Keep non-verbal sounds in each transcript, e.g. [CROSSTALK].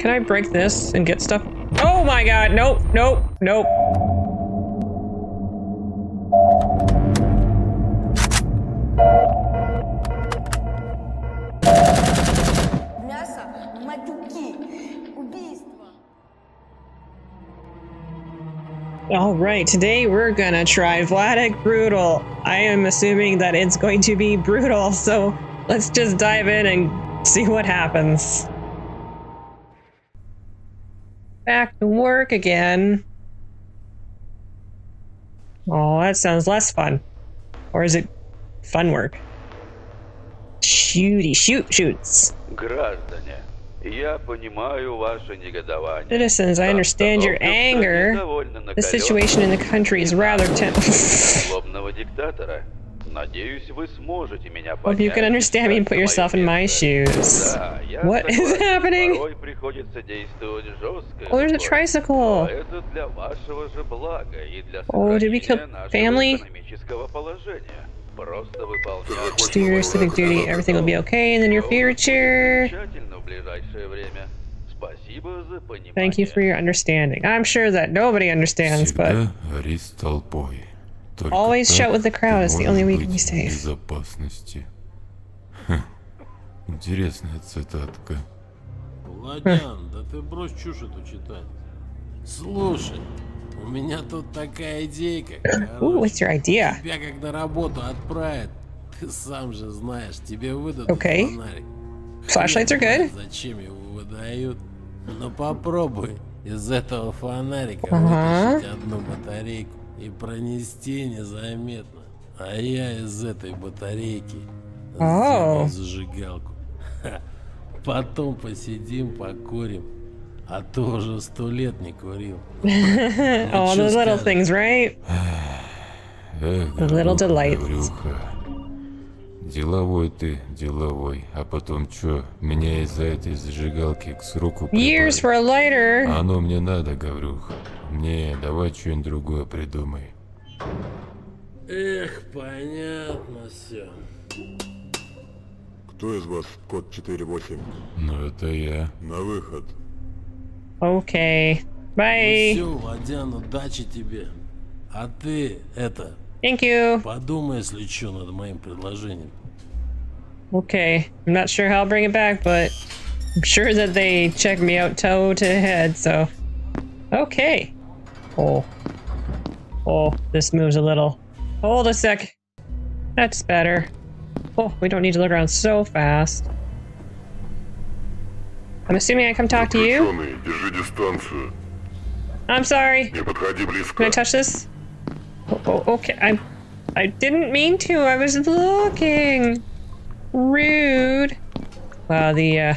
Can I break this and get stuff? Oh my god, nope, nope, nope. All right, today we're gonna try Vladik Brutal. I am assuming that it's going to be brutal, so let's just dive in and see what happens Back to work again. Oh, that sounds less fun. Or is it fun work? Shooty shoot shoots. Граждане, я понимаю ваше негодование. Citizens, I understand your Обстановка anger. довольно The situation in the country is rather [LAUGHS] tense. If you can understand me and put yourself in my shoes. What is happening? Oh, there's a tricycle. Oh, did we kill family? Just do your civic duty. Everything will be okay in the near future. Thank you for your understanding. I'm sure that nobody understands, but... Только Always так shout with the crowd, ты it's the only way можешь you can be быть в safe. безопасности. Ха, Интересная цитатка. Владян, да ты брось чушь эту читать. Слушай, у меня тут такая идейка. ooh, Короче, what's your idea? тебя как на работу отправят. Ты сам же знаешь, тебе выдадут Okay. фонарик. Flashlights are Хрен good. знает, Зачем его выдают? Но попробуй из этого фонарика Ага. вытащить одну батарейку И пронести незаметно. А я из этой батарейки Оу. сделаю зажигалку. Ха. Потом посидим, покурим. А то уже сто лет не курил. [LAUGHS] All the little things, right? The little delights. Деловой ты, деловой. А потом чё, меня из-за этой зажигалки к сроку Years for lighter. А Оно мне надо, Гаврюх. Не, давай что-нибудь другое придумай. Эх, понятно все. Кто из вас код 4-8? Ну это я. На выход. Okay. Bye. Все, Владян, удачи тебе. А ты, это, Thank you. подумай, если что, над моим предложением. Okay, I'm not sure how I'll bring it back, but I'm sure that they check me out toe to head, so... Okay. Oh. Oh, this moves a little. Hold a sec. That's better. Oh, we don't need to look around so fast. I'm assuming I come talk to you? I'm sorry. Can I touch this? Oh, oh, okay, I, I didn't mean to, I was looking! Rude. Wow, the uh,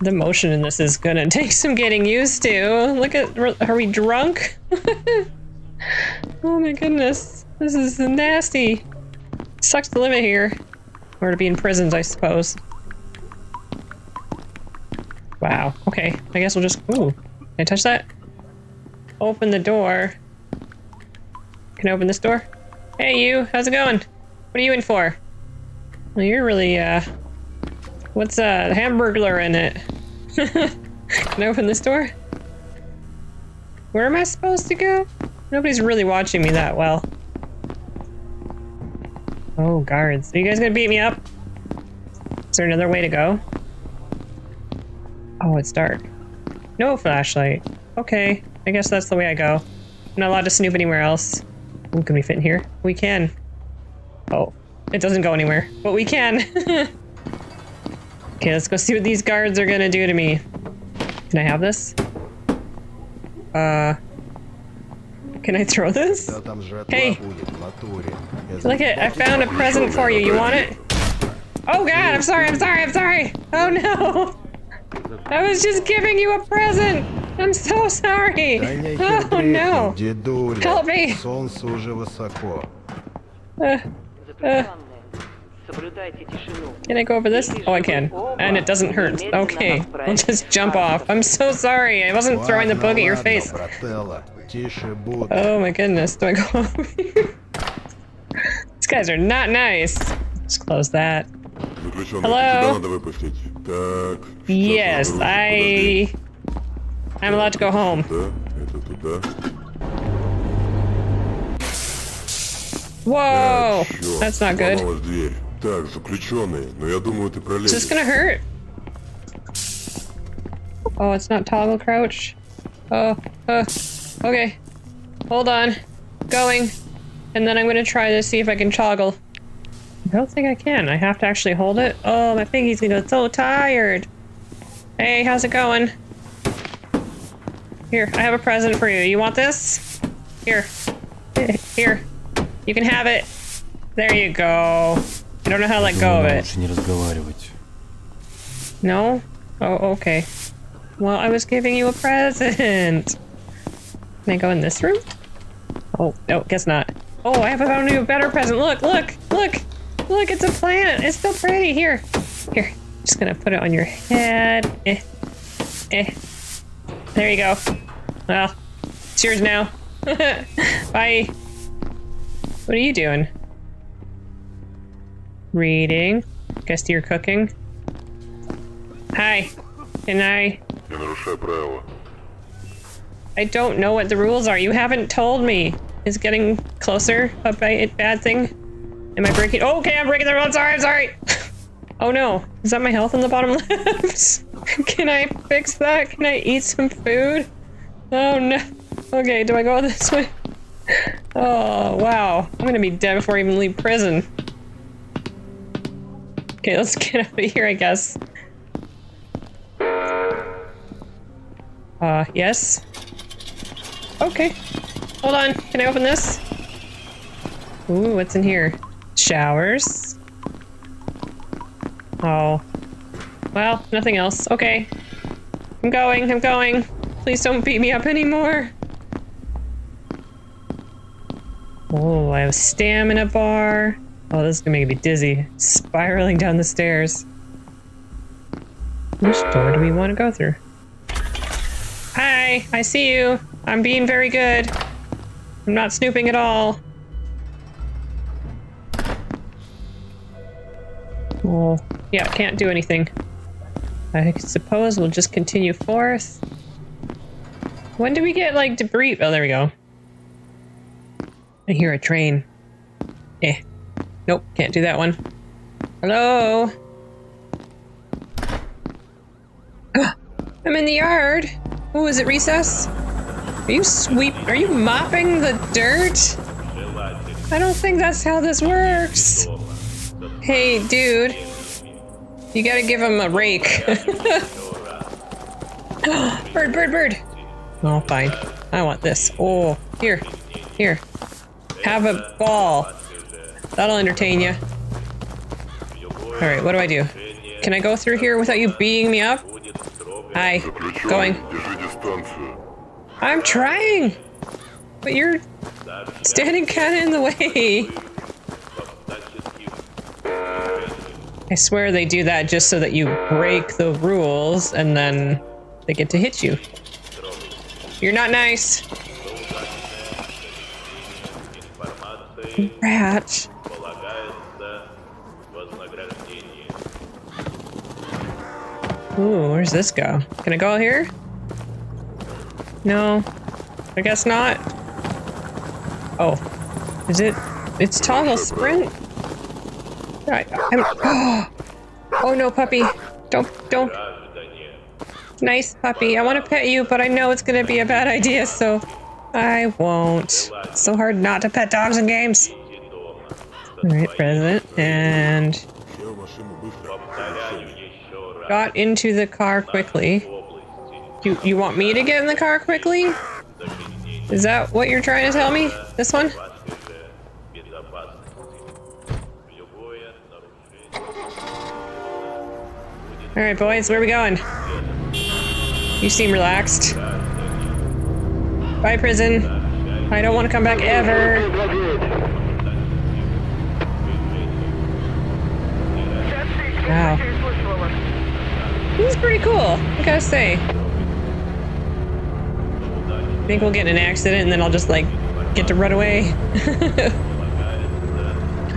the motion in this is gonna [LAUGHS] take some getting used to. Look at, are we drunk? [LAUGHS] oh my goodness, this is nasty. Sucks to live it here, or to be in prisons, I suppose. Wow. Okay, I guess we'll just. Ooh, can I touch that? Open the door. Can I open this door? Hey, you. How's it going? What are you in for? Well, you're really, uh... What's, uh, hamburglar in it? [LAUGHS] Can I open this door? Where am I supposed to go? Nobody's really watching me that well. Oh, guards. Are you guys gonna beat me up? Is there another way to go? Oh, it's dark. No flashlight. Okay, I guess that's the way I go. I'm not allowed to snoop anywhere else. Ooh, can we fit in here? We can. Oh, it doesn't go anywhere, but we can. [LAUGHS] okay, let's go see what these guards are gonna do to me. Can I have this? Uh... Can I throw this? Hey! Look it, I found a present for you, you want it? Oh god, I'm sorry, I'm sorry, I'm sorry! Oh no! [LAUGHS] I was just giving you a present! I'm so sorry! [LAUGHS] Oh no! Help me! Uh. Can I go over this? Oh, I can. And it doesn't hurt. Okay. I'll just jump off. I'm so sorry. I wasn't throwing the book at your face. Oh my goodness. Do I go over here? [LAUGHS] These guys are not nice. Let's close that. Hello? Yes, I... I'm allowed to go home. Да, это туда. Whoa! Чёрт, That's not good. сломалась дверь. Так, заключенный, но я думаю, ты Is пролезешь. this gonna hurt? Oh, it's not toggle crouch. Oh, uh, okay. Hold on. Going. And then I'm gonna try to see if I can toggle. I don't think I can. I have to actually hold it. Oh, my fingy's gonna get so tired. Hey, how's it going? Here, I have a present for you. You want this? Here. Here. You can have it. There you go. I don't know how to let go of it. No? Oh, okay. Well, I was giving you a present. Can I go in this room? Oh, no, guess not. Oh, I have found you a better present. Look, look, look, look, it's a plant. It's so pretty. Here, here. Just gonna put it on your head. Eh, eh. There you go. Well, it's yours now. [LAUGHS] Bye. What are you doing? Reading. Guess you're cooking. Hi. Can I... I don't know what the rules are. You haven't told me. Is getting closer a bad thing? Am I breaking? Oh, okay, I'm breaking the rules. Sorry, I'm sorry. [LAUGHS] oh no. Is that my health in the bottom [LAUGHS] left? Can I fix that? Can I eat some food? Oh no. Okay, do I go this way? Oh wow, I'm gonna be dead before I even leave prison. Okay, let's [LAUGHS] get out of here, I guess. Uh, yes. Okay. Hold on. Can I open this? Ooh, what's in here? Showers. Oh. Well, nothing else. Okay. I'm going. I'm going. Please don't beat me up anymore. Oh, I have a stamina bar. Oh, this is gonna make me dizzy. Spiraling down the stairs. Which door do we want to go through? Hi, I see you. I'm being very good. I'm not snooping at all. Oh, yeah, can't do anything. I suppose we'll just continue forth. When do we get, like, debris? Oh, there we go. I hear a train. Eh. Nope, can't do that one. Hello? [GASPS] I'm in the yard. Oh, is it recess? Are you sweep? Are you mopping the dirt? I don't think that's how this works. Hey, dude. You gotta give him a rake. [LAUGHS] bird, bird, bird. Oh, fine. I want this. Oh, here. Here. Have a ball. That'll entertain you. Alright, what do I do? Can I go through here without you beating me up? Hi. Going. I'm trying! But you're standing kinda in the way. I swear they do that just so that you break the rules and then they get to hit you. You're not nice. Rat. Ooh, where's this go? Can I go here? No. I guess not. Oh. Is it? It's toggle sprint? I, I'm, [GASPS] oh no, puppy. Don't, don't. Nice puppy. I want to pet you, but I know it's gonna be a bad idea, so I won't. So hard not to pet dogs in games. Alright, present, and... Got into the car quickly. You, you want me to get in the car quickly? Is that what you're trying to tell me? This one? Alright boys, where are we going? You seem relaxed. Bye prison. I don't want to come back ever. Wow. This is pretty cool, I gotta say. I think we'll get in an accident and then I'll just like get to run away. [LAUGHS]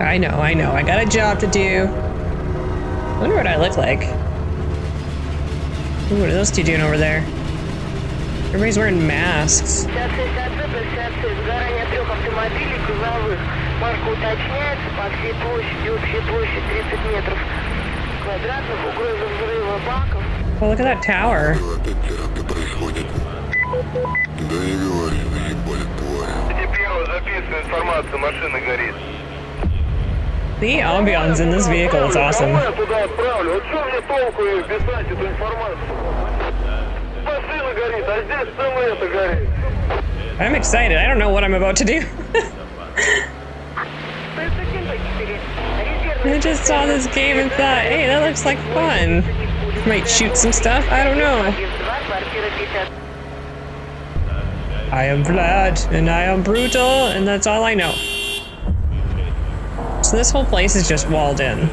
I know, I know. I got a job to do. I wonder what I look like. Ooh, what are those two doing over there? Everybody's wearing masks. Сейчас есть отцепы, сейчас сгорание трех автомобилей грузовых. Марка уточняется по всей площади, общая площадь 30 метров квадратных, угроза взрыва баков. Oh, look at that tower. Опять теракты происходят. Да не говори, заебали твари. Теперь записываю информацию, машина горит. The ambience in this vehicle is awesome. я туда отправлю? Вот что мне толку и писать эту информацию? Машина горит, а здесь целое это горит. I'm excited. I don't know what I'm about to do. [LAUGHS] I just saw this game and thought, hey, that looks like fun. Might shoot some stuff. I don't know. I am Vlad, and I am brutal, and that's all I know. So this whole place is just walled in.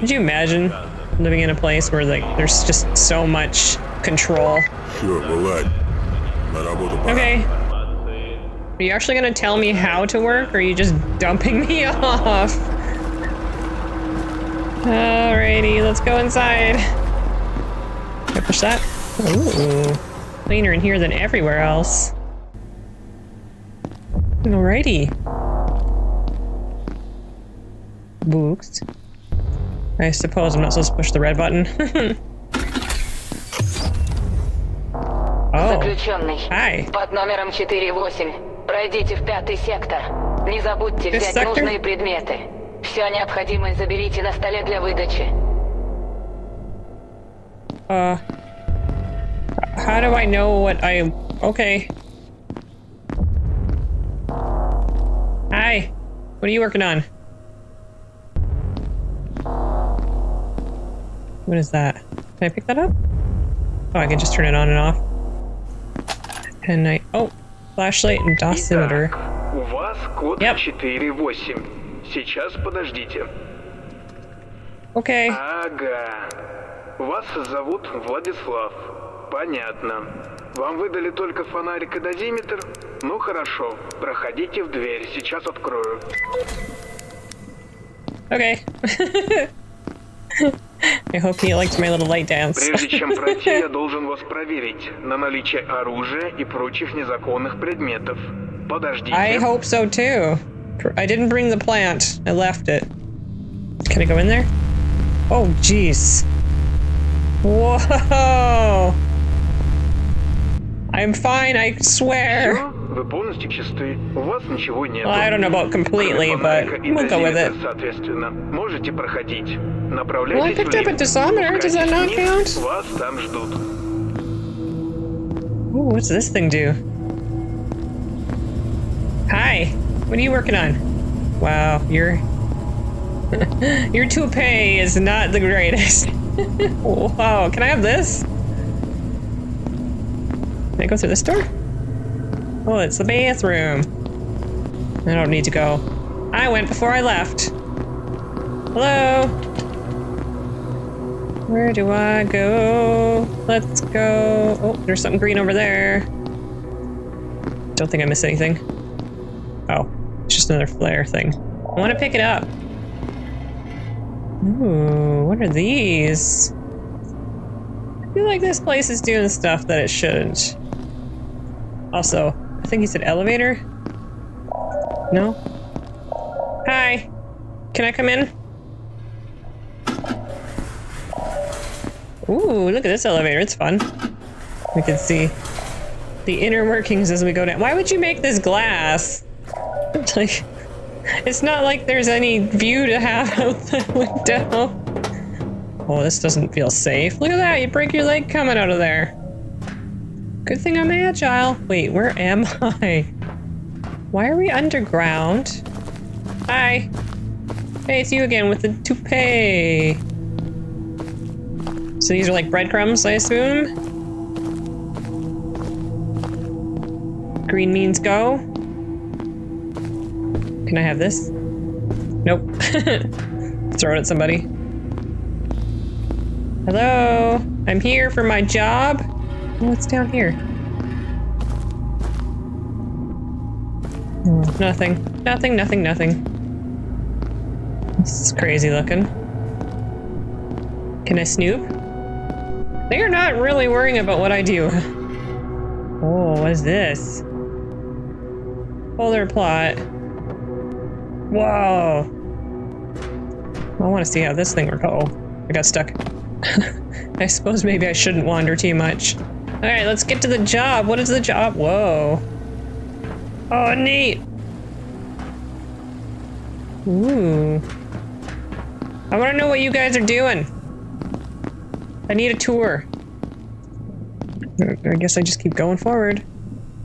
Could you imagine living in a place where like there's just so much control? Sure, relax. Okay. Are you actually gonna tell me how to work, or are you just dumping [LAUGHS] me off? Alrighty, let's go inside. Can I push that? Ooh. Cleaner in here than everywhere else. Alrighty. Books. I suppose I'm not supposed to push the red button. [LAUGHS] Заключенный. Hi. Под номером 4-8. Пройдите в пятый сектор. Не забудьте This взять sector? нужные предметы. Все необходимое заберите на столе для выдачи. Uh, how do I know what I Okay. Hi. What are you working on? What is that? Can I pick that up? Oh, I can just turn it on and off. And I oh, flashlight and dosimeter. У вас код Yep. 4.8. Сейчас подождите. Okay. Ага. Вас зовут Владислав. Понятно. Вам выдали только фонарик и дозиметр? Ну хорошо. Проходите в дверь. Сейчас открою. Okay. I hope he liked my little light dance. Прежде чем [LAUGHS] пройти, я должен вас проверить на наличие оружия и прочих незаконных предметов. Подождите. I hope so too. I didn't bring the plant. I left it. Can I go in there? Oh, jeez. Whoa. I'm fine, I swear. Всё? Вы полностью чисты. У вас ничего нет. Well, I don't know about completely, but we'll go with it. Соответственно, можете проходить. Well, I Направляйтесь picked в up a лифт. dosimeter. Does that not Спускайтесь вниз, count? Вас там ждут. Ooh, what's this thing do? Hi. What are you working on? Wow, your [LAUGHS] your toupee is not the greatest. [LAUGHS] wow, can I have this? I go through this door? Oh, it's the bathroom. I don't need to go. I went before I left. Hello? Where do I go? Let's go. Oh, there's something green over there. Don't think I missed anything. Oh, it's just another flare thing. I want to pick it up. Ooh, what are these? I feel like this place is doing stuff that it shouldn't. Also, I think he said elevator? No? Hi! Can I come in? Ooh, look at this elevator. It's fun. We can see the inner workings as we go down. Why would you make this glass? [LAUGHS] Like, it's not like there's any view to have [LAUGHS] out the window. Oh, this doesn't feel safe. Look at that. You break your leg coming out of there. Good thing I'm agile. Wait, where am [LAUGHS] I? Why are we underground? Hi. Hey, it's you again with the toupee. So these are like breadcrumbs, I assume? Green means go. Can I have this? Nope. [LAUGHS] Throw it at somebody. Hello? I'm here for my job. What's down here? Hmm, Nothing. Nothing, nothing, nothing. This is crazy looking. Can I snoop? They are not really worrying about what I do. Oh, what is this? Polar plot. Whoa. I want to see how this thing works. Oh, I got stuck. [LAUGHS] I suppose maybe I shouldn't wander too much. Alright, let's get to the job. What is the job? Whoa. Oh, neat. Ooh. I want to know what you guys are doing. I need a tour. I guess I just keep going forward.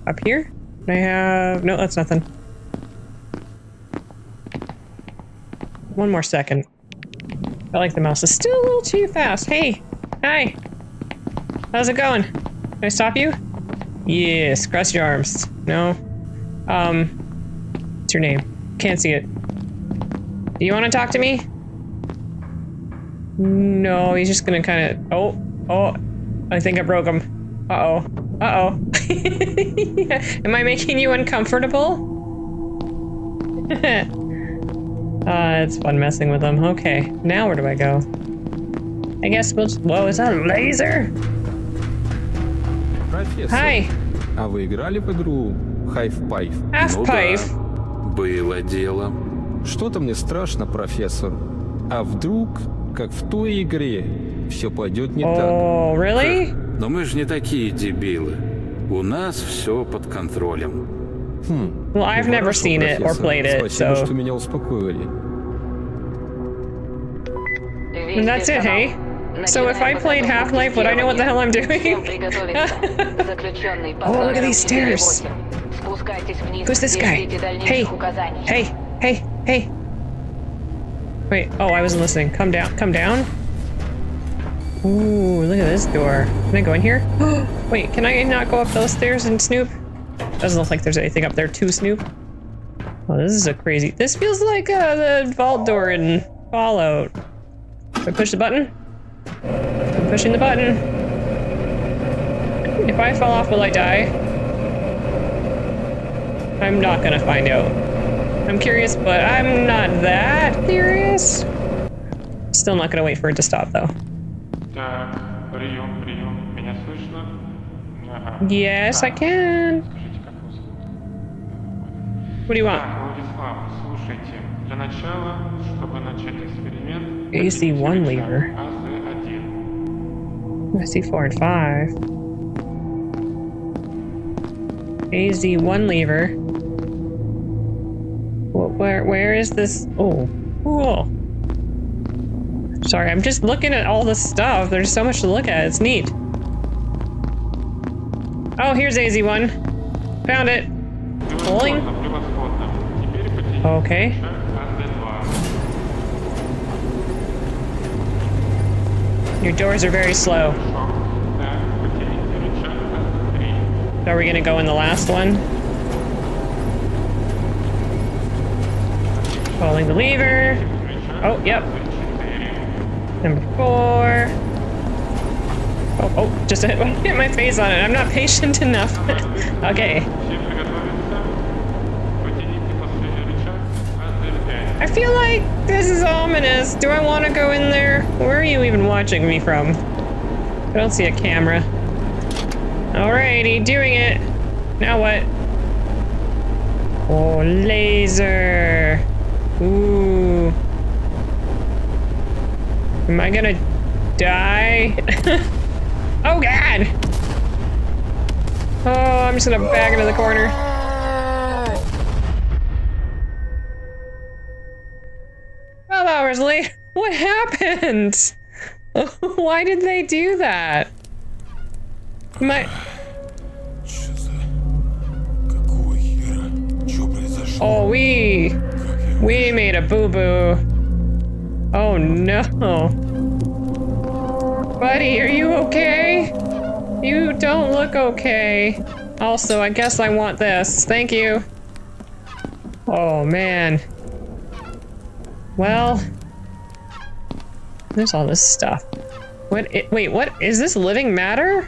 Up here? I have... No, that's nothing. One more second. I like the mouse It's still a little too fast. Hey! Hi! How's it going? Can I stop you? Yes, cross your arms. No? Um... What's your name? Can't see it. Do you want to talk to me? No, he's just gonna kind of... Oh, oh, I think I broke him. Uh-oh. Uh-oh. [LAUGHS] Am I making you uncomfortable? [LAUGHS] uh, it's fun messing with them. Okay, now where do I go? I guess we'll just... Whoa, is that a laser? Профессор, Hi. а вы играли в игру Half-Pipe? Half-Pipe. Было дело. Что-то мне страшно, профессор. А вдруг, как в той игре, все пойдет не так? Oh, really? Но мы же не такие дебилы. У нас все под контролем. Хм. Well, I've ну, never хорошо, seen it or played it, Спасибо, so... что меня успокоили. And that's it, hey? So if I played Half-Life, would I know what the hell I'm doing? [LAUGHS] oh, look at these stairs. Who's this guy? Hey, hey, hey, hey. Wait, oh, I wasn't listening. Come down, come down. Ooh, look at this door. Can I go in here? [GASPS] Wait, can I not go up those stairs and snoop? Doesn't look like there's anything up there to snoop. Oh, this is a crazy... This feels like uh, the vault door in Fallout. Do I push the button? Pushing the button. If I fall off, will I die? I'm not gonna find out. I'm curious, but I'm not that curious. Still not gonna wait for it to stop, though. Yes, I can. What do you want? You see one lever. I see four and five. AZ one lever. What, where where is this? Oh, cool. Sorry, I'm just looking at all this stuff. There's so much to look at. It's neat. Oh, here's AZ1. Found it. Bowling. Okay. Your doors are very slow. Are we gonna go in the last one? Pulling the lever. Oh, yep. Number four. Oh, oh, just hit, [LAUGHS] hit my face on it. I'm not patient enough. [LAUGHS] okay. I feel like this is ominous. Do I want to go in there? Where are you even watching me from? I don't see a camera. Alrighty, doing it. Now what? Oh, laser. Ooh. Am I gonna die? [LAUGHS] oh god! Oh, I'm just gonna back into the corner. hours later. [LAUGHS] What happened? [LAUGHS] Why did they do that? My. Oh, we. We made a boo boo. Oh no. Buddy, are you okay? You don't look okay. Also, I guess I want this. Thank you. Oh man. Well there's all this stuff. What? i wait, what is this living matter?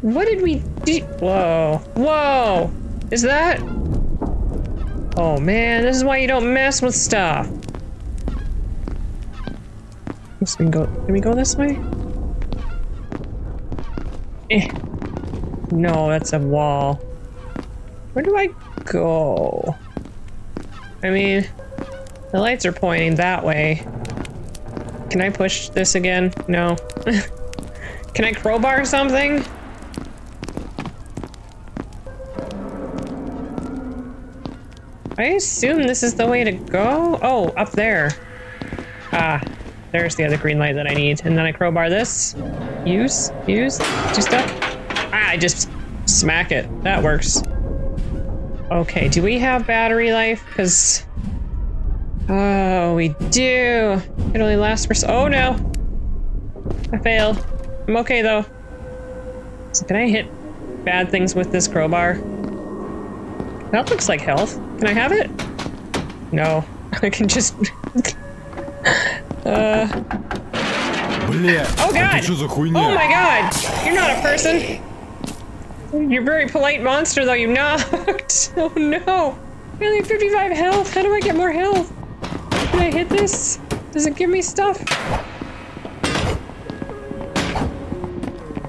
What did we do? Whoa, whoa! Is that? Oh man, this is why you don't mess with stuff. Let's we go. Can we go this way? Eh. No, that's a wall. Where do I go? I mean, the lights are pointing that way. Can I push this again? No. [LAUGHS] Can I crowbar something? I assume this is the way to go? Oh, up there. Ah, there's the other green light that I need. And then I crowbar this. Use, use, do stuff. Ah, I just smack it. That works. Okay, do we have battery life? Because... Oh, we do. It only lasts for so- Oh no! I failed. I'm okay though. So can I hit bad things with this crowbar? That looks like health. Can I have it? No. [LAUGHS] I can just... [LAUGHS] uh... Oh god! Oh my god! You're not a person! You're a very polite monster though, you knocked! [LAUGHS] Oh no! I only have 55 health! How do I get more health? Can I hit this? Does it give me stuff?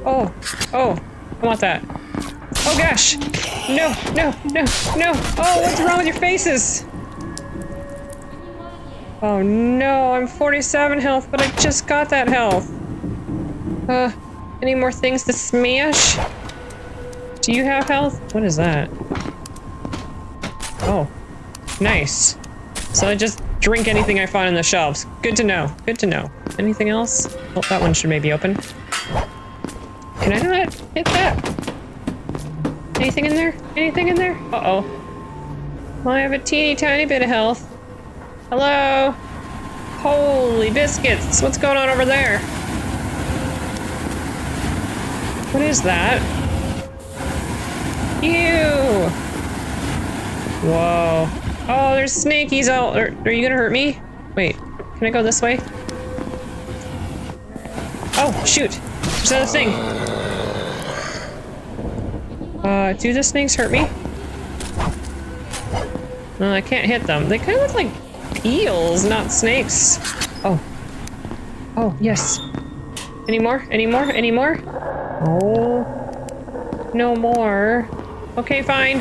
Oh, oh, I want that. Oh gosh! No, no, no, no! Oh, what's wrong with your faces? Oh no, I'm 47 health, but I just got that health. Uh, any more things to smash? Do you have health? What is that? Oh, nice. So I just drink anything I find on the shelves. Good to know. Good to know. Anything else? Oh, that one should maybe open. Can I not hit that? Anything in there? Anything in there? Uh-oh. Well, I have a teeny tiny bit of health. Hello? Holy biscuits! What's going on over there? What is that? Ew! Whoa. Oh, there's snakies out. Are, are you gonna hurt me? Wait, can I go this way? Oh, shoot! There's another thing. Uh, do the snakes hurt me? No, I can't hit them. They kind of look like eels, not snakes. Oh. Oh, yes. Any more? Any more? Any more? Oh. No more. Okay, fine.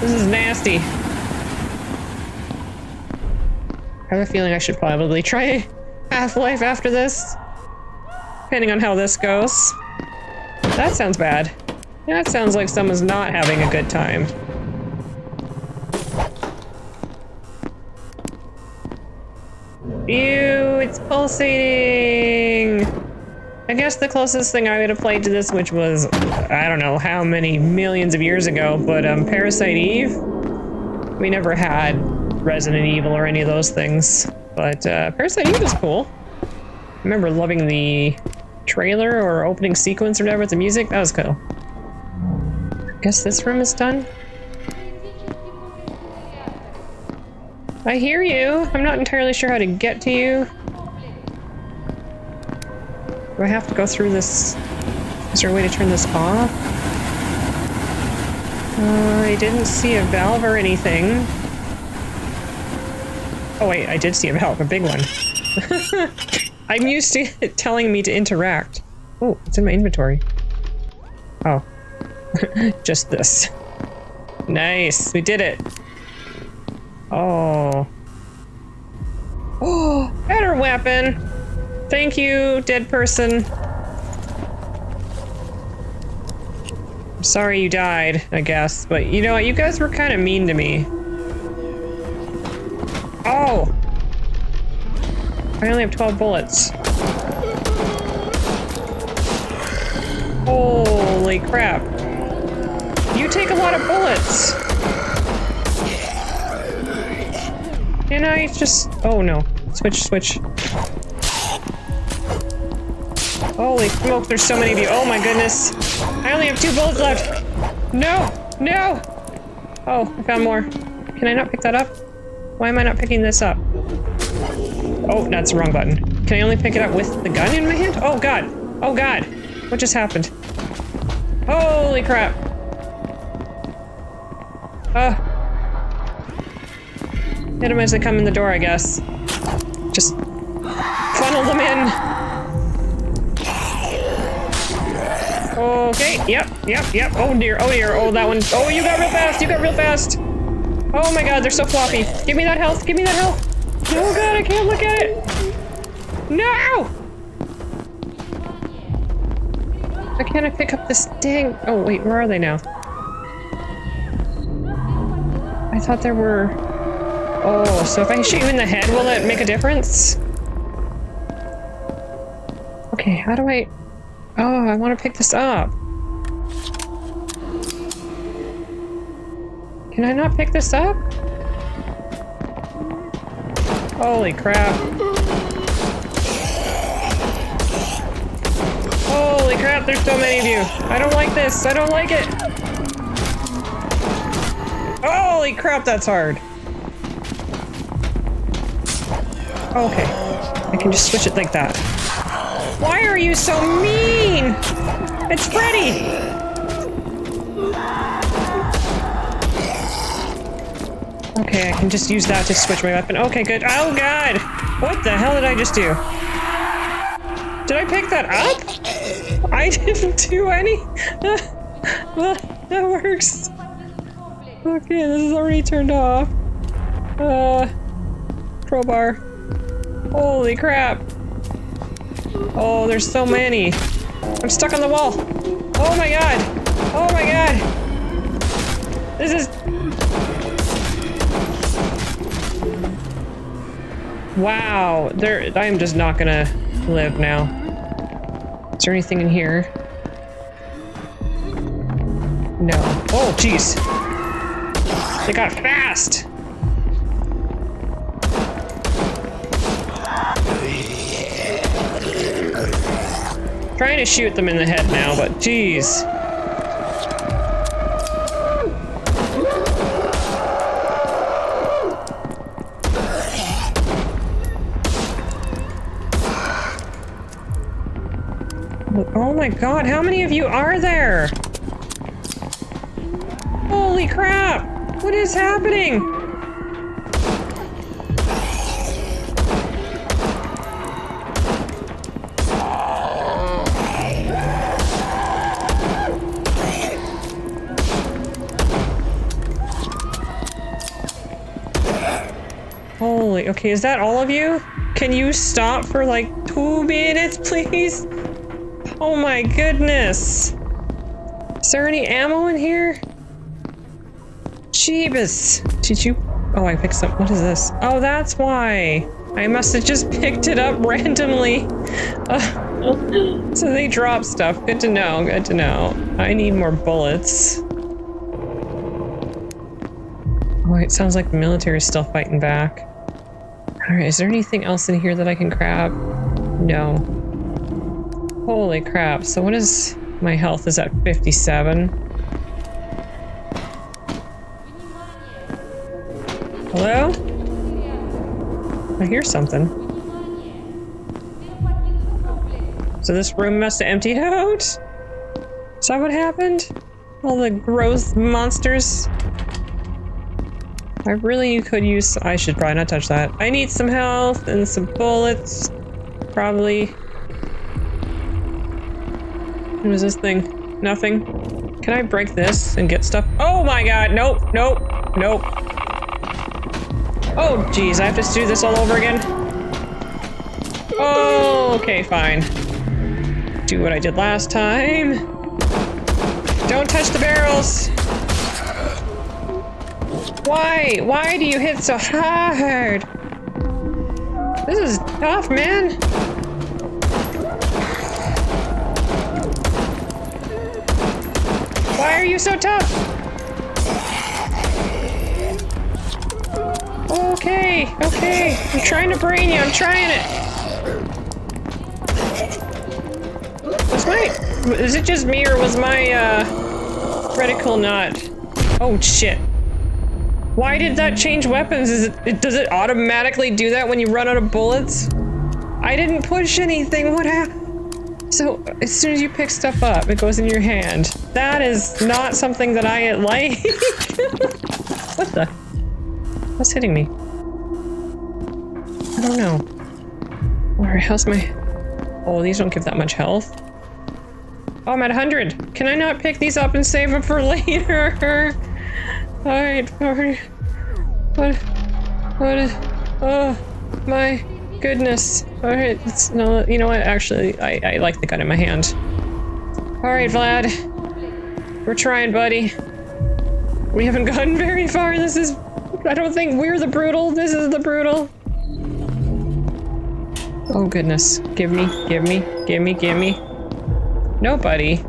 This is nasty. I have a feeling I should probably try Half-Life after this. Depending on how this goes. That sounds bad. That sounds like someone's not having a good time. Ew, it's pulsating! I guess the closest thing I would have played to this, which was, I don't know how many millions of years ago, but um, Parasite Eve? We never had Resident Evil or any of those things, but uh, Parasite Eve was cool. I remember loving the trailer or opening sequence or whatever with the music, that was cool. Guess this room is done? I hear you. I'm not entirely sure how to get to you. Do I have to go through this? Is there a way to turn this off? Uh, I didn't see a valve or anything. Oh wait, I did see a valve, a big one. [LAUGHS] I'm used to it [LAUGHS] telling me to interact. Oh, it's in my inventory. Oh. [LAUGHS] Just this. Nice, we did it. Oh. Oh, better weapon. Thank you, dead person. I'm sorry you died, I guess, but you know what? You guys were kind of mean to me. Oh! I only have 12 bullets. Holy crap. You take a lot of bullets! Can I just... Oh no. Switch, switch. Holy smoke, there's so many of you. Oh my goodness. I only have two bullets left. No! No! Oh, I found more. Can I not pick that up? Why am I not picking this up? Oh, that's the wrong button. Can I only pick it up with the gun in my hand? Oh god! Oh god! What just happened? Holy crap! Uh. Hit them as they come in the door, I guess. Just funnel them in. Okay, yep, yep, yep. Oh dear, oh dear, oh that one. Oh, you got real fast, you got real fast. Oh my god, they're so floppy. Give me that health, give me that health. Oh god, I can't look at it. No! Why can't I pick up this dang... Oh wait, where are they now? I thought there were... Oh, so if I shoot you in the head, will it make a difference? Okay, how do I... Oh, I want to pick this up. Can I not pick this up? Holy crap. Holy crap, there's so many of you. I don't like this. I don't like it. Holy crap, that's hard. Okay. I can just switch it like that. Why are you so mean? It's Freddy! Okay, I can just use that to switch my weapon. Okay, good. Oh god! What the hell did I just do? Did I pick that up? I [LAUGHS] didn't do any. [LAUGHS] that works. Okay, this is already turned off. Uh, crowbar. Holy crap. Oh, there's so many. I'm stuck on the wall. Oh my god. Oh my god. This is... Wow. There, I'm just not gonna live now. Is there anything in here? No. Oh, jeez. They got fast. Trying to shoot them in the head now, but jeez. My god, how many of you are there? Holy crap! What is happening? Holy, okay, is that all of you? Can you stop for like two minutes, please? Oh my goodness. Is there any ammo in here? Jeebus. Did you? Oh, I picked some. What is this? Oh, that's why. I must have just [LAUGHS] picked it up randomly. Uh, [LAUGHS] so they drop stuff. Good to know. Good to know. I need more bullets. Oh, it sounds like the military is still fighting back. Alright, is there anything else in here that I can grab? No. Holy crap. So what is... My health is at 57. Hello? I hear something. So this room must have emptied out? Is that what happened? All the gross monsters? I really could use- I should probably not touch that. I need some health and some bullets. Probably. What is this thing? Nothing. Can I break this and get stuff? Oh my god, nope, nope, nope. Oh geez, I have to do this all over again? Oh, okay, fine. Do what I did last time. Don't touch the barrels! Why? Why do you hit so hard? This is tough, man. Are you so tough? Okay, okay. I'm trying to brain you. I'm trying it. Was my... Is it just me or was my, uh... Reticle not... Oh, shit. Why did that change weapons? Is it, it, does it automatically do that when you run out of bullets? I didn't push anything. What happened? So as soon as you pick stuff up, it goes in your hand. That is not something that I like. [LAUGHS] what the? What's hitting me? I don't know. Alright, how's my... Oh, these don't give that much health. Oh, I'm at 100. Can I not pick these up and save them for [LAUGHS] later? Alright, alright. What? What is. Oh, my goodness. Alright. No, you know what? Actually, I, I like the gun in my hand. Alright, Vlad. We're trying, buddy. We haven't gotten very far. This is. I don't think we're the brutal. This is the brutal. Oh, goodness. Give me, give me, give me, give me. Nobody. i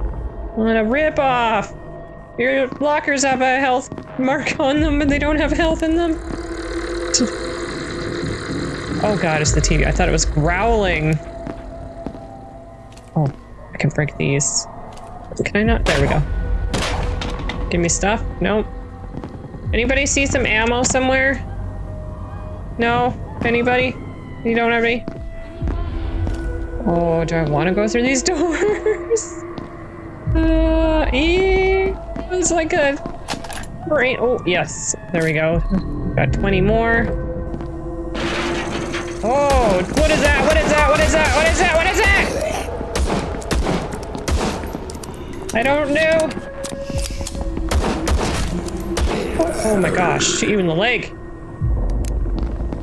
What a rip off! Your lockers have a health mark on them, but they don't have health in them. Oh god, it's the TV. I thought it was growling. Oh, I can break these. Can I not? There we go. Give me stuff? Nope. Anybody see some ammo somewhere? No? Anybody? You don't have any? Oh, do I want to go through these [LAUGHS] doors? Uh, eh, it's like a brain. Oh, yes. There we go. Got 20 more. Oh, what is that? What is that? What is that? What is that? What is that? I don't know. Oh, my gosh, shoot you in the leg.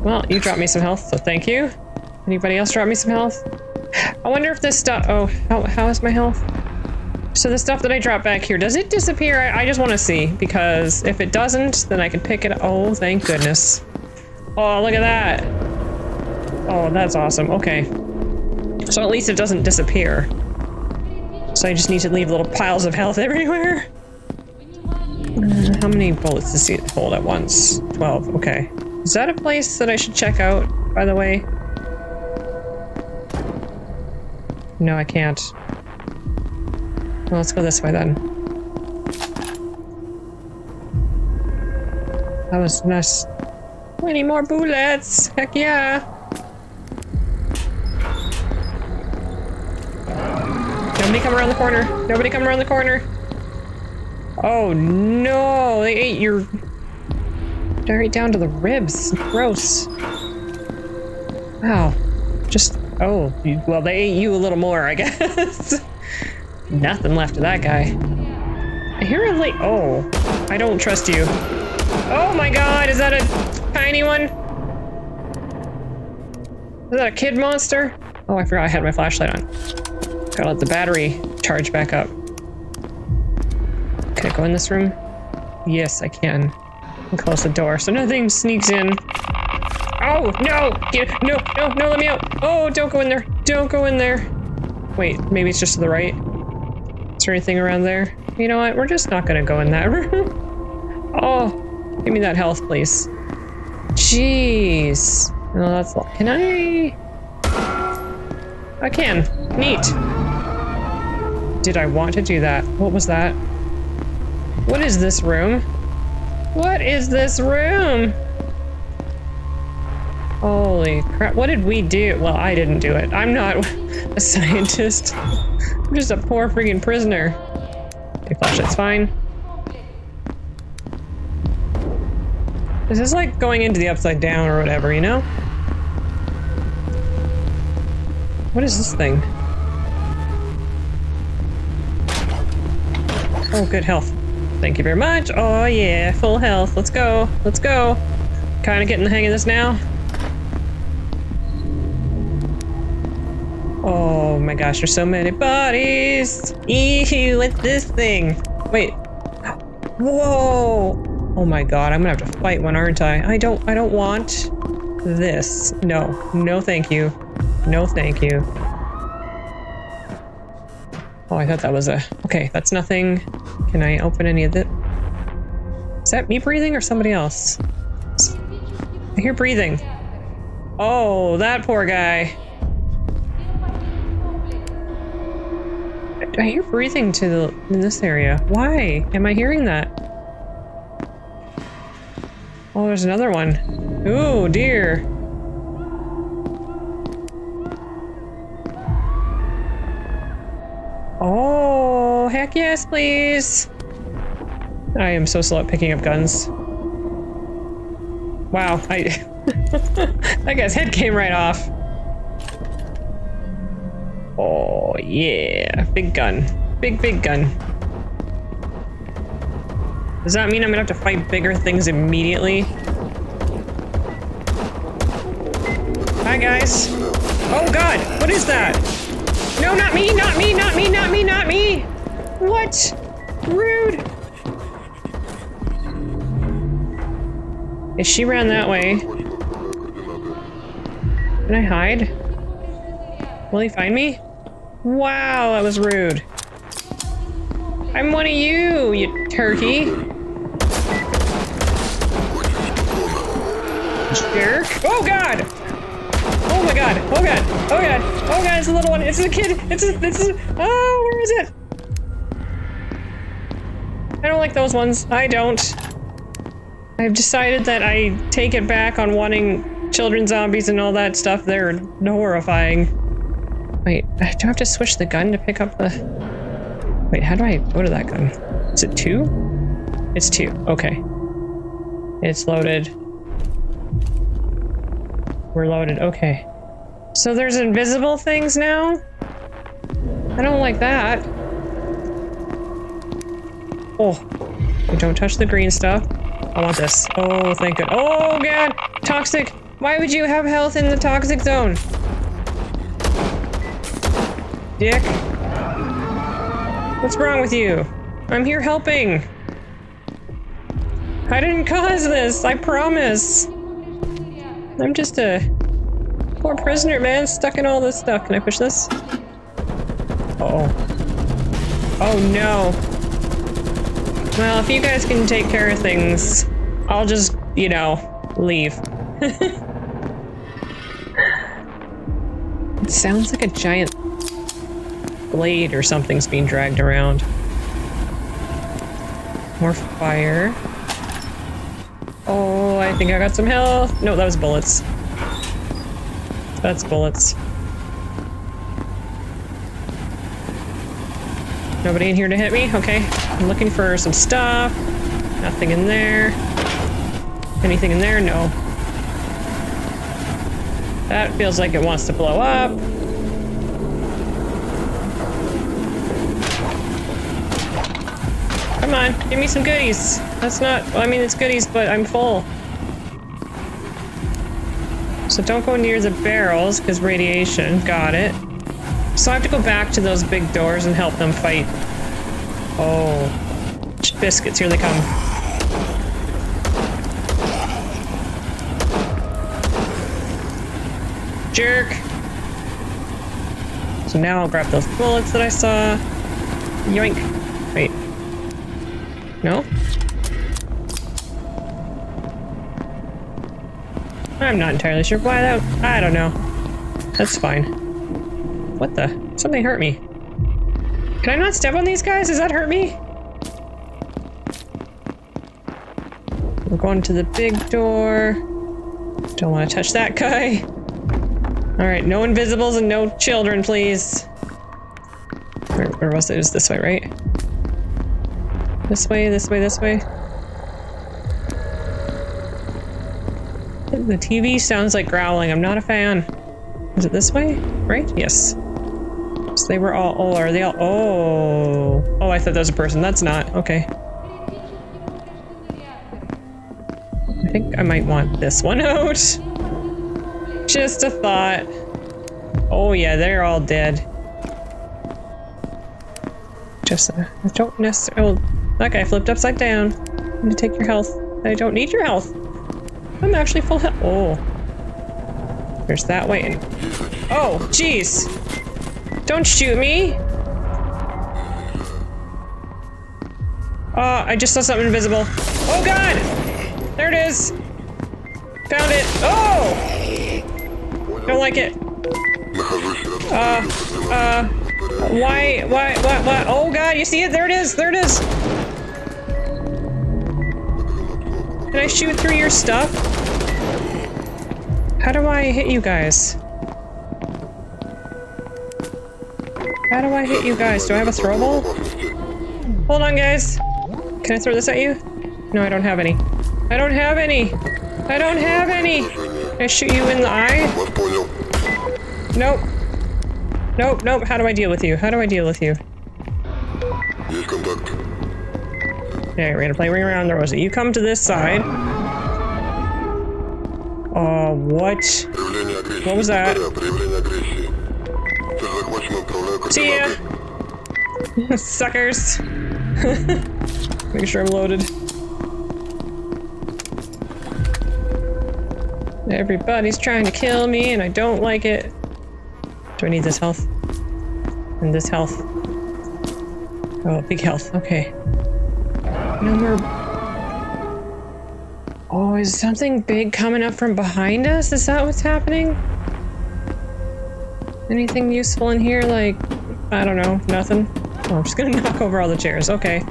Well, you dropped me some health, so thank you. Anybody else drop me some health? I wonder if this stuff. Oh, how, how is my health? So the stuff that I drop back here, does it disappear? I, I just want to see because if it doesn't, then I can pick it. Oh, thank goodness. Oh, look at that. Oh, that's awesome. Okay. So at least it doesn't disappear. So I just need to leave little piles of health [LAUGHS] everywhere. How many bullets does it hold at once? 12. Okay. Is that a place that I should check out, by the way? No, I can't. Well, let's go this way then. That was nice. 20 more bullets! Heck yeah! Nobody come around the corner! Nobody come around the corner! Oh no! They ate your... Right down to the ribs. Gross. Wow. Just... Oh, well, they ate you a little more, I [LAUGHS] guess. Nothing left of that guy. I hear a late. Oh, I don't trust you. Oh my god, is that a tiny one? Is that a kid monster? Oh, I forgot I had my flashlight on. Gotta let the battery charge back up. I go in this room? Yes, I can. Close the door so nothing sneaks in. Oh, no! Get, no, no, no, let me out! Oh, don't go in there! Don't go in there! Wait, maybe it's just to the right? Is there anything around there? You know what? We're just not gonna go in that [LAUGHS] room. oh, give me that health, please. Jeez. No, that's. Can I? I can. Neat. Did I want to do that? What was that? What is this room? What is this room? Holy crap. What did we do? Well, I didn't do it. I'm not [LAUGHS] a scientist. [LAUGHS] I'm just a poor freaking prisoner. Okay, flashlight's fine. This is like going into the upside down or whatever, you know? What is this thing? Oh, good health. Thank you very much. Oh yeah, full health. Let's go. Let's go. Kind of getting the hang of this now. Oh my gosh, there's so many bodies! Ew, what's this thing? Wait. Whoa! Oh my god, I'm gonna have to fight one, aren't I? I don't, I don't want this. No, no thank you. No thank you. Oh, I thought that was a... Okay, that's nothing. Can I open any of it? Is that me breathing or somebody else? I hear breathing. Oh, that poor guy. I hear breathing to the in this area. Why am I hearing that? Oh, there's another one. Ooh, dear. Oh, heck yes, please. I am so slow at picking up guns. Wow, I [LAUGHS] that guy's head came right off. Oh, yeah. Big gun. big, big gun. Does that mean I'm gonna have to fight bigger things immediately? Hi, guys. Oh, God. What is that? No, not me, not me, not me, not me, not me. What? Rude. Is she ran that way? Can I hide? Will he find me? Wow, that was rude. I'm one of you, you turkey. Jerk. Oh god! Oh my god! Oh god! Oh god! Oh god, it's a little one! It's a kid! It's a- it's a- Oh, where is it? I don't like those ones. I don't. I've decided that I take it back on wanting children zombies and all that stuff. They're horrifying. Wait, do I have to switch the gun to pick up the... Wait, how do I go to that gun? Is it two? It's two, okay. It's loaded. We're loaded, okay. So there's invisible things now? I don't like that. Oh, don't touch the green stuff. I want this. Oh, thank God. Oh, God! Toxic! Why would you have health in the toxic zone? Dick. What's wrong with you? I'm here helping. I didn't cause this, I promise. I'm just a poor prisoner, man, stuck in all this stuff. Can I push this? Uh oh. Oh no. Well, if you guys can take care of things, I'll just, you know, leave. it [LAUGHS] sounds like a giant blade or something's being dragged around. More fire. Oh, I think I got some health. No, that was bullets. That's bullets. Nobody in here to hit me? Okay. I'm looking for some stuff. Nothing in there. Anything in there? No. That feels like it wants to blow up. Come on, give me some goodies. That's not, well, I mean, it's goodies, but I'm full. So don't go near the barrels, because radiation. Got it. So I have to go back to those big doors and help them fight. Oh. Biscuits, here they come. Jerk! So now I'll grab those bullets that I saw. Yoink. Wait. No? I'm not entirely sure why that- I don't know. That's fine. What the? Something hurt me. Can I not step on these guys? Does that hurt me? We're going to the big door. Don't want to touch that guy. Alright, no invisibles and no children, please. Where, where was it? It was this way, right? This way, this way, this way. The TV sounds like growling. I'm not a fan. Is it this way? Right? Yes. They were all- oh, are they all- oh. Oh, I thought that was a person. That's not. Okay. I think I might want this one [LAUGHS] out. Just a thought. Oh yeah, they're all dead. Just, uh, I don't necessarily- oh, that guy flipped upside down. I'm gonna take your health. I don't need your health. I'm actually full health. Oh. There's that way. Oh, jeez. Don't shoot me. Oh, I just saw something invisible. Oh god! There it is. Found it. Oh! Don't like it. Uh, uh, why, why, what, what? Oh god, you see it? There it is. There it is. Can I shoot through your stuff? How do I hit you guys? How do I hit you guys? Do I have a throw ball? Hold on, guys. Can I throw this at you? No, I don't have any. I don't have any! I don't have any! Can I shoot you in the eye? Nope. Nope, nope. How do I deal with you? How do I deal with you? Okay, we're gonna play ring around the rosy. You come to this side. Oh, uh, what? What was that? See you. [LAUGHS] Suckers. [LAUGHS] Make sure I'm loaded. Everybody's trying to kill me and I don't like it. Do I need this health? And this health. Oh, big health. Okay. No more. Oh, is something big coming up from behind us? Is that what's happening? Anything useful in here? Like I don't know, nothing? Oh, I'm just gonna [LAUGHS] knock over all the chairs. Okay.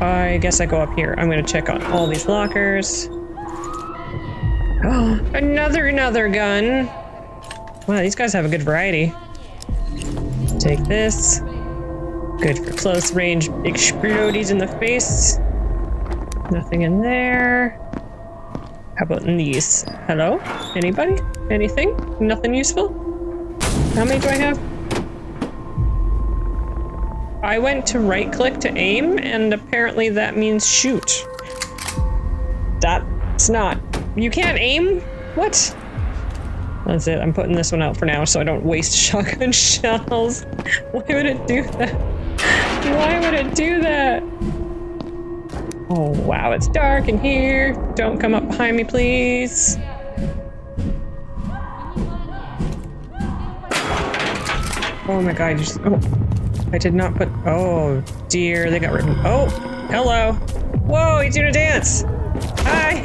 I guess I go up here. I'm gonna check on all these lockers. Oh, another, another gun. Wow, these guys have a good variety. Take this. Good for close range explodies in the face. Nothing in there. How about in these? Hello? Anybody? Anything? Nothing useful? How many do I have? I went to right click to aim, and apparently that means shoot. That's not. You can't aim? What? That's it. I'm putting this one out for now so I don't waste [LAUGHS] shotgun shells. Why would it do that? Why would it do that? Oh, wow. It's dark in here. Don't come up behind me, please. Oh my god, you just. Oh. I did not put. Oh dear, they got rid of. Oh, hello. Whoa, he's doing a dance. Hi.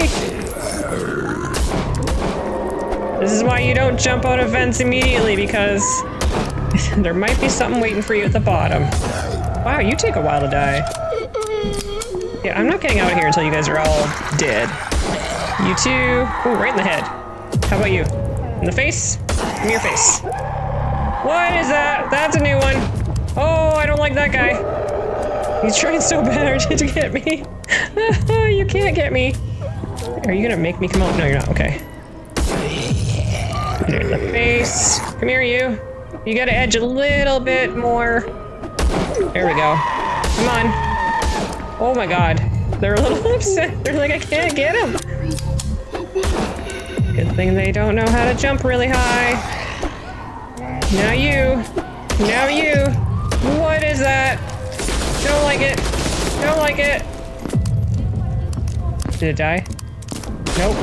This is why you don't jump out of vents immediately because [LAUGHS] there might be something waiting for you at the bottom. Wow, you take a while to die. Yeah, I'm not getting out of here until you guys are all dead. You two. Oh, right in the head. How about you? In the face? In your face. What is that? That's a new one. Oh, I don't like that guy. He's trying so bad [LAUGHS] to get me. [LAUGHS] you can't get me. Are you gonna make me come out? No, you're not. Okay. There's the face. Come here, you. You gotta edge a little bit more. There we go. Come on. Oh my god. They're a little [LAUGHS] upset. They're like, I can't get him. Good thing they don't know how to jump really high. Now you. Now you. What is that? Don't like it. Don't like it. Did it die? Nope.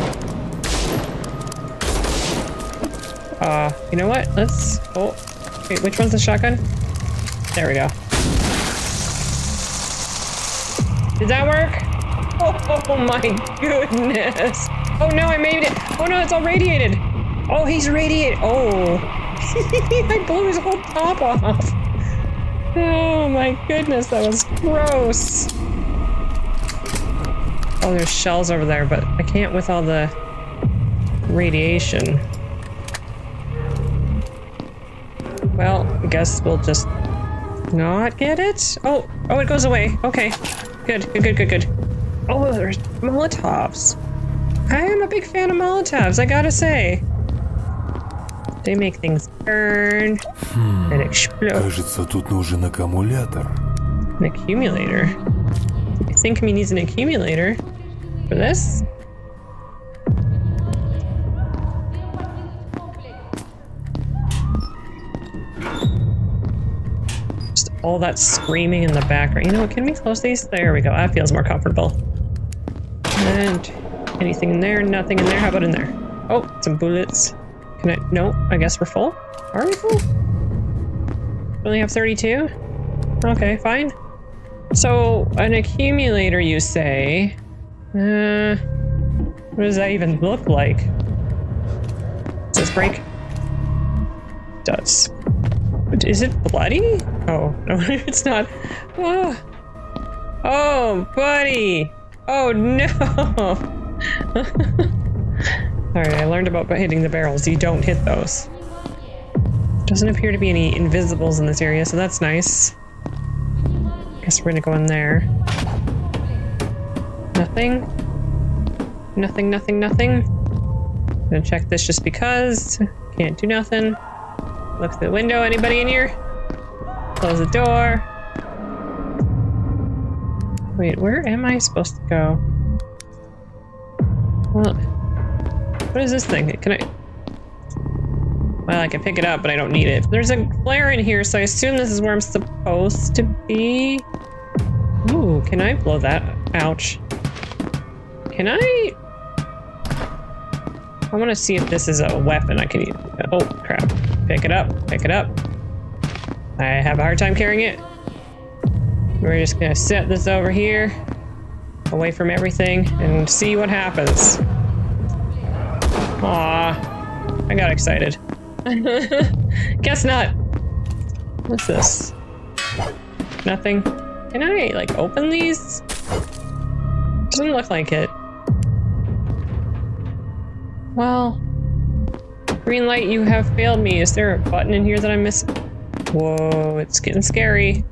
Uh, you know what? Let's. Oh, wait. Which one's the shotgun? There we go. Did that work? Oh, [LAUGHS] oh my goodness. Oh no, I made it. Oh no, it's all radiated. Oh, he's radiated. Oh. [LAUGHS] I blew his whole top off. Oh my goodness, that was gross. Oh, there's shells over there, but I can't with all the radiation. Well, I guess we'll just not get it. Oh, oh, it goes away. Okay, good, good, good, good, good. Oh, there's Molotovs. I am a big fan of Molotovs, I gotta say. They make things burn and explode. Кажется, тут нужен аккумулятор. An accumulator. I think me needs an accumulator for this. Just all that screaming in the background. You know what? Can we close these? There we go. That feels more comfortable. And anything in there? Nothing in there. How about in there? Oh, some bullets. Can I? No, I guess we're full. Are we full? We only have 32? Okay, fine. So, an accumulator, you say? Uh, what does that even look like? Does this break? does. Is it bloody? Oh, no, [LAUGHS] it's not. Oh, oh buddy. Oh, no. [LAUGHS] Alright, I learned about hitting the barrels. You don't hit those. Doesn't appear to be any invisibles in this area, so that's nice. Guess we're gonna go in there. Nothing? Nothing, nothing, nothing. Gonna check this just because. Can't do nothing. Look through the window. Anybody in here? Close the door. Wait, where am I supposed to go? Well, what is this thing? Can I? Well, I can pick it up, but I don't need it. There's a flare in here, so I assume this is where I'm supposed to be. Ooh, can I blow that? Ouch. Can I? I want to see if this is a weapon I can use. Oh, crap. Pick it up. Pick it up. I have a hard time carrying it. We're just gonna set this over here, away from everything, and see what happens. Aw, I got excited. [LAUGHS] Guess not. What's this? Nothing. Can I, like, open these? Doesn't look like it. Well, green light, you have failed me. Is there a button in here that I'm missing? Whoa, it's getting scary.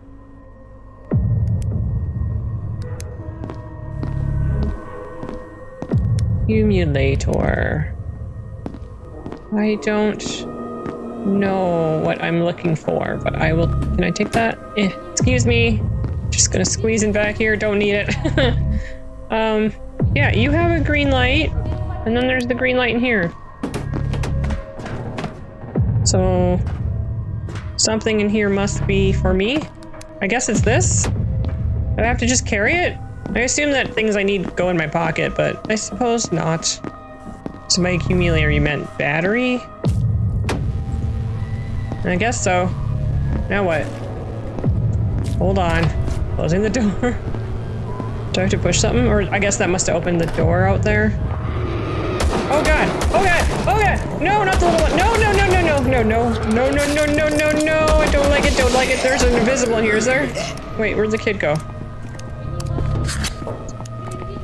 Accumulator. I don't know what I'm looking for, but I will. Can I take that? Eh, excuse me. Just gonna squeeze in back here. Don't need it. [LAUGHS] um, yeah, you have a green light, and then there's the green light in here. So, something in here must be for me. I guess it's this. Do I have to just carry it? I assume that things I need go in my pocket, but I suppose not. So by accumulator you meant battery? I guess so. Now what? Hold on. Closing the door. [LAUGHS] Do I have to push something? Or I guess that must have opened the door out there. Oh god! Oh god! Oh god! No, not the little one! No, no, no, no, no, no, no, no, no, no, no, no, no! I don't like it, don't like it. There's an invisible here, is there? Wait, where'd the kid go?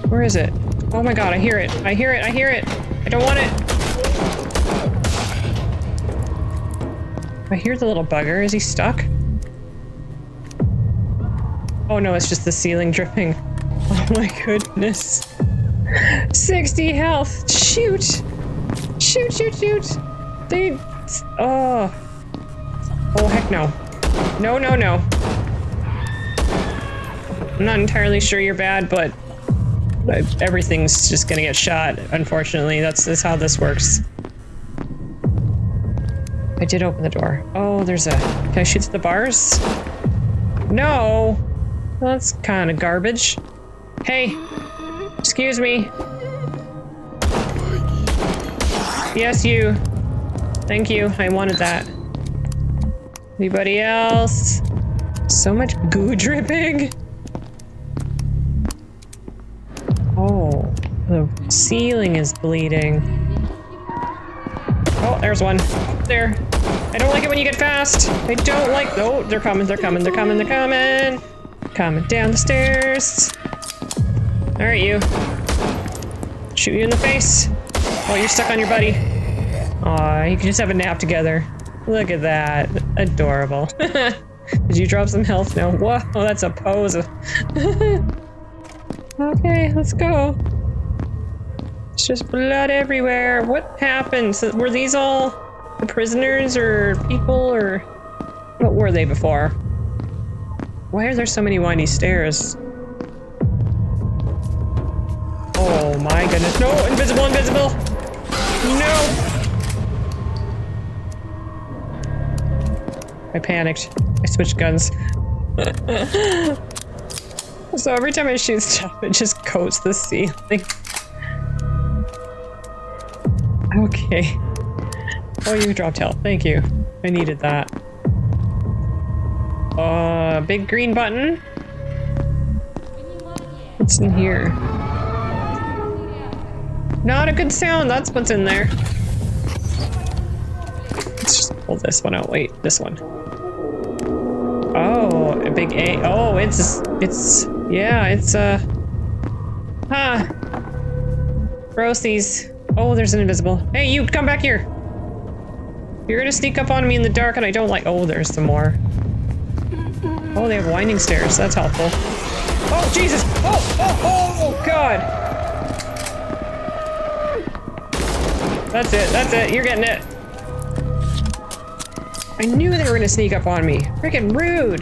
Where is it? Oh my god, I hear it. I hear it, I hear it. I don't want it. I hear the little bugger. Is he stuck? Oh no, it's just the ceiling dripping. [LAUGHS] Oh my goodness. 60 health. Shoot. Shoot, shoot, shoot. They... Oh. Oh, heck no. No, no, no. I'm not entirely sure you're bad, but everything's just gonna get shot, unfortunately. That's, that's how this works. I did open the door. Oh, there's a... Can I shoot the bars? No! Well, that's kind of garbage. Hey! Excuse me. Yes, you. Thank you. I wanted that. Anybody else? So much goo [LAUGHS] dripping. The ceiling is bleeding. Oh, there's one. There. I don't like it when you get fast. I don't like- Oh, they're coming, they're coming, they're coming, they're coming. Coming down the stairs. Alright, you. Shoot you in the face. Oh, you're stuck on your buddy. Aw, you can just have a nap together. Look at that. Adorable. [LAUGHS] Did you drop some health? No. Whoa, that's a pose. [LAUGHS] okay, let's go. It's just blood everywhere. What happened? So, were these all the prisoners or people or what were they before? Why are there so many windy stairs? Oh my goodness. No! Invisible, invisible! No! I panicked. I switched guns. [LAUGHS] so every time I shoot stuff, it just coats the ceiling. Okay. Oh, you dropped health. Thank you. I needed that. Uh, big green button. What's in here? Not a good sound, that's what's in there. Let's just pull this one out. Wait, this one. Oh, a big A. Oh, it's, it's, yeah, it's, uh, huh. Grossies. Oh, there's an invisible. Hey, you, come back here. You're gonna sneak up on me in the dark and I don't like- Oh, there's some more. Oh, they have winding stairs. That's helpful. Oh, Jesus! Oh, oh, oh, oh, God! That's it, that's it, you're getting it. I knew they were gonna sneak up on me. Freaking rude.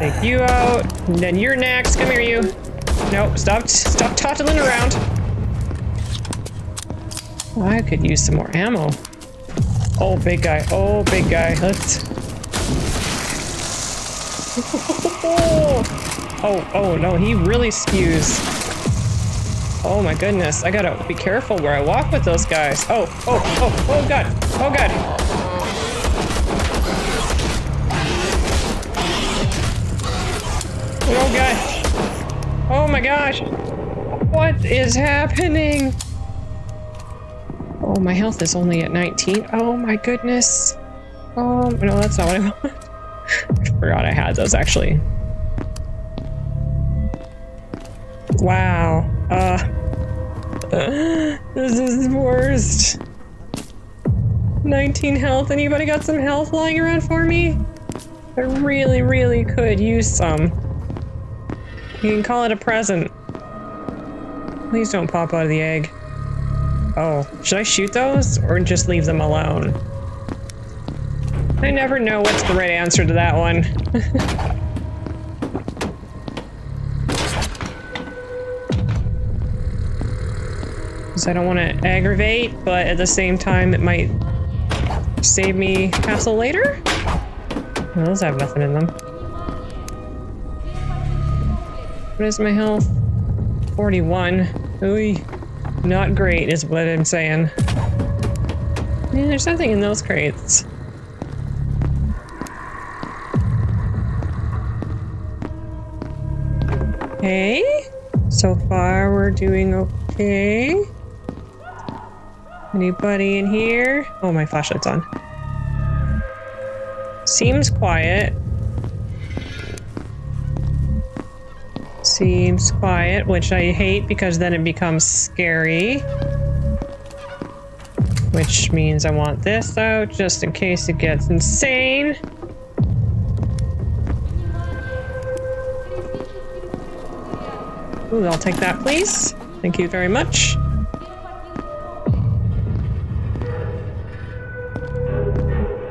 Take you out. And then you're next. Come here, you. Nope, stop, stop toddling around. I could use some more ammo. Oh, big guy. Oh, big guy. Let's. [LAUGHS] Oh, oh no, he really skews. Oh my goodness, I gotta be careful where I walk with those guys. Oh, oh, oh, oh god, oh god. Oh god. Oh my gosh. What is happening? Oh, my health is only at 19. Oh my goodness. Oh, no, that's not what I [LAUGHS] want. I forgot I had those actually. Wow. Uh, [GASPS] this is the worst. 19 health. Anybody got some health lying around for me? I really, really could use some. You can call it a present. Please don't pop out of the egg. Oh, should I shoot those or just leave them alone? I never know what's the right answer to that one. [LAUGHS] Because I don't want to aggravate, but at the same time it might save me hassle later? Well, those have nothing in them. What is my health? 41. Ooh, not great is what I'm saying. Man, there's nothing in those crates. Okay. So far, we're doing okay. Anybody in here? Oh, my flashlight's on. Seems quiet. Seems quiet, which I hate because then it becomes scary. Which means I want this out just in case it gets insane. Ooh, I'll take that, please. Thank you very much.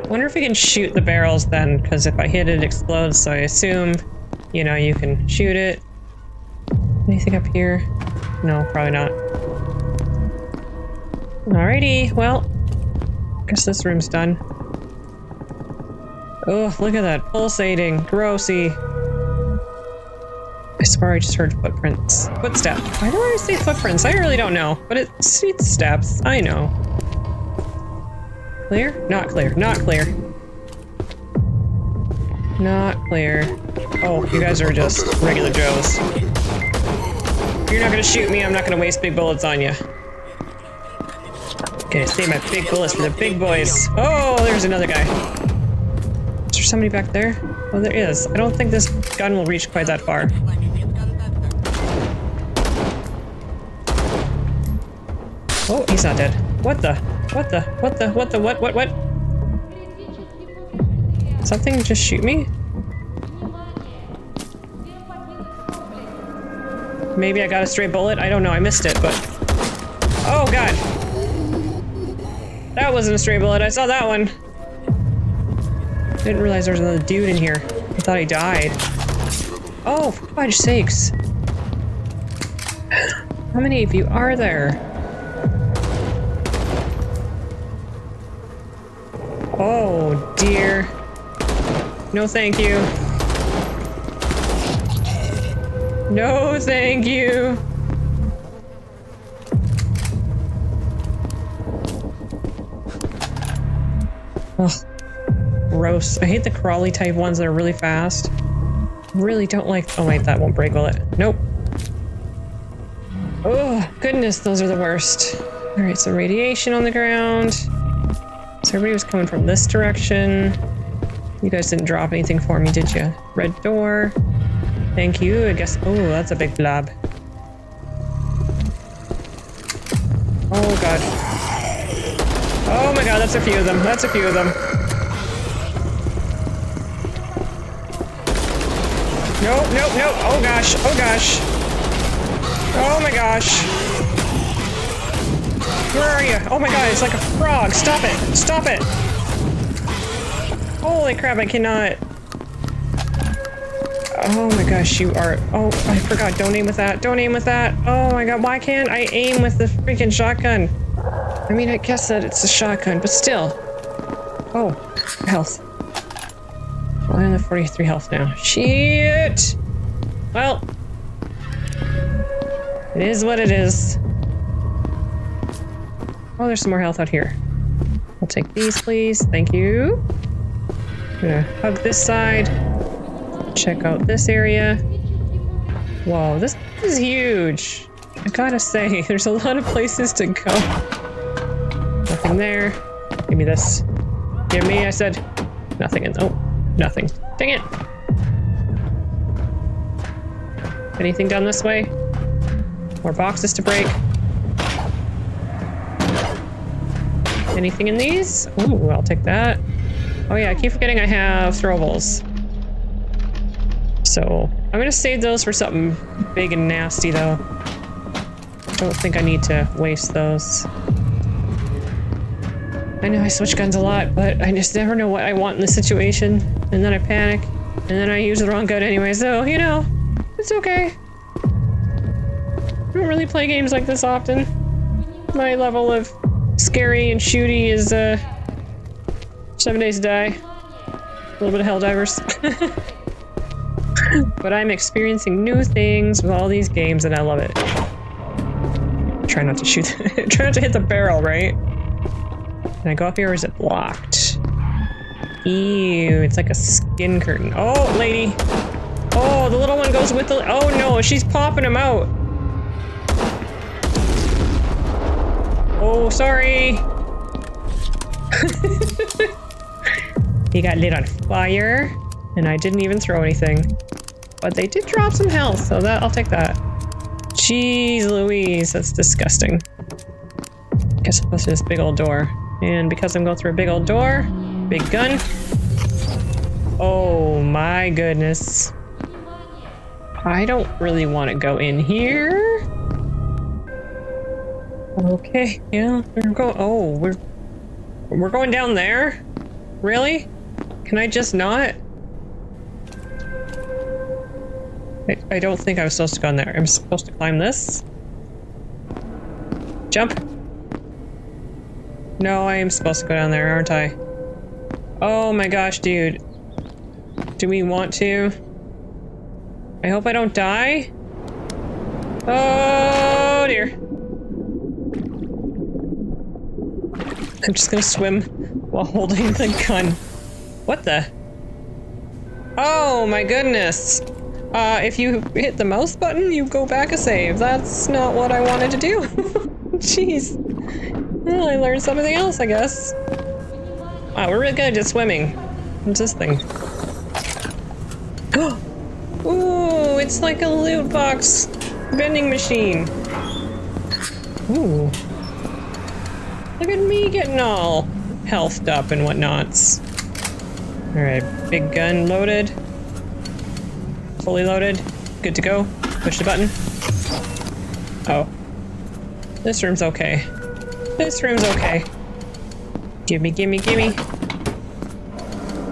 Wonder if we can shoot the barrels then, because if I hit it, it explodes, so I assume, you know, you can shoot it. Anything up here? No, probably not. Alrighty, well, guess this room's done. Oh, look at that, pulsating, grossy. I swear I just heard footprints. Footsteps. Why do I say footprints? I really don't know, but it's, it's steps. I know. Clear? Not clear. Not clear. Not clear. Oh, you guys are just regular Joes. You're not gonna shoot me, I'm not gonna waste big bullets on you. Okay, save my big bullets for the big boys. Oh, there's another guy. Is there somebody back there? Oh, there is. I don't think this gun will reach quite that far. Oh, he's not dead. What the? What the? What the? What the? What? What? What? Something just shoot me? Maybe I got a stray bullet? I don't know. I missed it, but... Oh, God. That wasn't a stray bullet. I saw that one. Didn't realize there was another dude in here. I thought he died. Oh, for God's sakes. How many of you are there? Oh, dear. No, thank you. No, thank you. Ugh. Gross. I hate the crawly type ones that are really fast. Really don't like- oh wait, that won't break, will it? Nope. Oh, goodness, those are the worst. Alright, so radiation on the ground. So everybody was coming from this direction. You guys didn't drop anything for me, did you? Red door. Thank you, I guess- oh, that's a big blob. Oh god. Oh my god, that's a few of them. That's a few of them. Nope, nope, nope. Oh gosh, oh gosh. Oh my gosh. Where are you? Oh my god, it's like a frog. Stop it. Stop it. Holy crap, I cannot. Oh my gosh, you are. Oh, I forgot. Don't aim with that. Don't aim with that. Oh my god, why can't I aim with the freaking shotgun? I mean, I guess that it's a shotgun, but still. Oh, health. Well, I only have 43 health now. Shit! Well, it is what it is. Oh, there's some more health out here. I'll take these, please. Thank you. I'm gonna hug this side. Check out this area. Whoa, this is huge. I gotta say, [LAUGHS] there's a lot of places to go. Nothing there. Give me this. Give me, I said. Nothing in. Oh, nothing. Dang it. Anything down this way? More boxes to break. Anything in these? Ooh, I'll take that. Oh yeah, I keep forgetting I have throwables. So, I'm gonna save those for something big and nasty though. I don't think I need to waste those. I know I switch guns a lot, but I just never know what I want in this situation. And then I panic, and then I use the wrong gun anyway, so, you know, it's okay. I don't really play games like this often. My level of scary and shooty is, uh, Seven Days to Die. A little bit of Helldivers. [LAUGHS] but I'm experiencing new things with all these games and I love it. Try not to shoot, [LAUGHS] try not to hit the barrel, right? Can I go up here or is it blocked? Ew, it's like a skin curtain. Oh, lady. Oh, the little one goes with the, oh no, she's popping him out. Oh, sorry. [LAUGHS] he got lit on fire, and I didn't even throw anything. But they did drop some health, so that I'll take that. Jeez Louise, that's disgusting. Guess I'll go this big old door. And because I'm going through a big old door, big gun. Oh my goodness. I don't really want to go in here. Okay, yeah, we're going. Oh, we're we're going down there. Really? Can I just not? I, don't think I was supposed to go in there. I'm supposed to climb this. Jump. No, I am supposed to go down there, aren't I? Oh my gosh, dude. Do we want to? I hope I don't die. Oh dear. I'm just gonna swim while holding the gun. What the? Oh my goodness. Uh, if you hit the mouse button, you go back a save. That's not what I wanted to do. [LAUGHS] Jeez. Well, I learned something else, I guess. Wow, we're really good at swimming. What's this thing? [GASPS] Ooh, it's like a loot box vending machine. Ooh. Look at me getting all healthed up and whatnots. Alright, big gun loaded. Fully loaded. Good to go. Push the button. Oh. This room's okay. This room's okay. Gimme, gimme, gimme.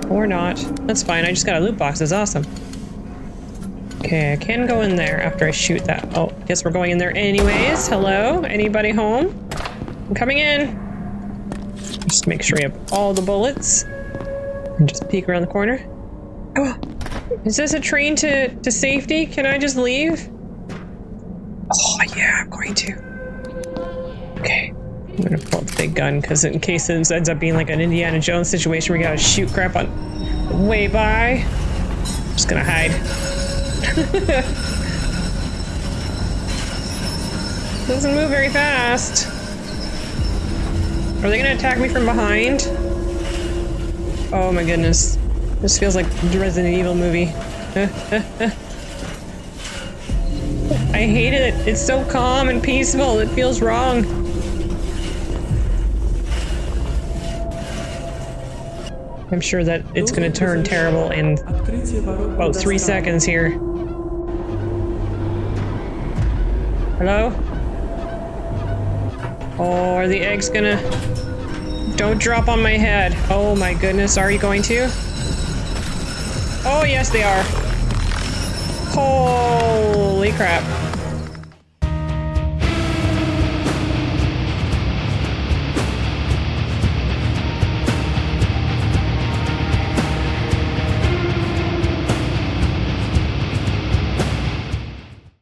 Or not. That's fine, I just got a loot box, that's awesome. Okay, I can go in there after I shoot that. Oh, guess we're going in there anyways. Hello? Anybody home? I'm coming in. Just make sure you have all the bullets. And just peek around the corner. Oh, is this a train to, to safety? Can I just leave? Oh, yeah, I'm going to. Okay. I'm gonna pull the big gun because in case it ends up being like an Indiana Jones situation we gotta shoot crap on way by. I'm just gonna hide. [LAUGHS] Doesn't move very fast. Are they gonna attack me from behind? Oh my goodness. This feels like the Resident Evil movie. [LAUGHS] I hate it. It's so calm and peaceful. It feels wrong. I'm sure that it's gonna turn terrible in about three seconds here. Hello? Oh, are the eggs gonna... Don't drop on my head. Oh my goodness, are you going to? Oh, yes, they are. Holy crap.